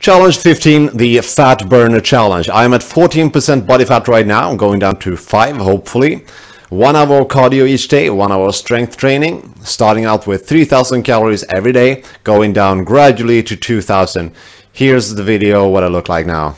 Challenge 15, the Fat Burner Challenge. I'm at 14% body fat right now. I'm going down to 5, hopefully. One hour cardio each day, one hour strength training. Starting out with 3000 calories every day, going down gradually to 2000. Here's the video what I look like now.